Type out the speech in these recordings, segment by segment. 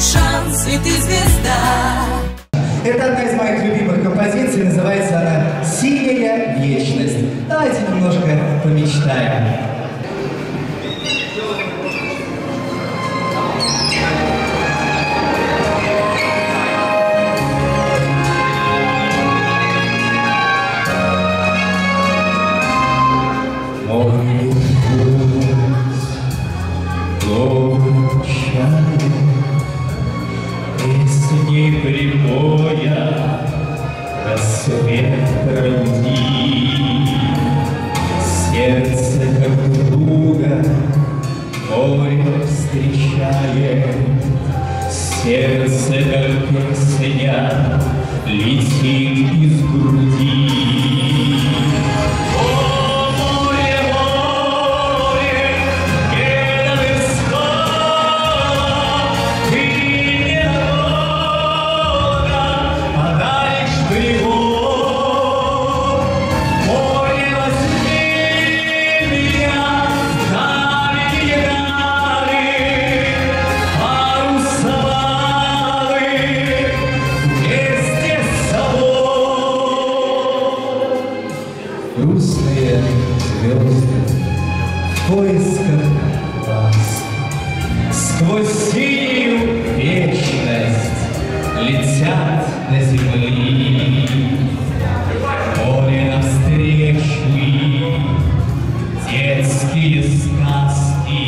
твой шанс, и ты звезда. Это одна из моих любимых композиций, называется она «Синяя вечность». Давайте немножко помечтаем. Песни прибоя, рассвет пробуди. Сердце как друга море встречает, Сердце как песня летит из грустные звезды в поисках вас. Сквозь синюю вечность летят до земли. Море навстречу детские сказки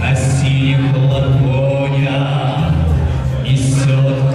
на синих ладонях несет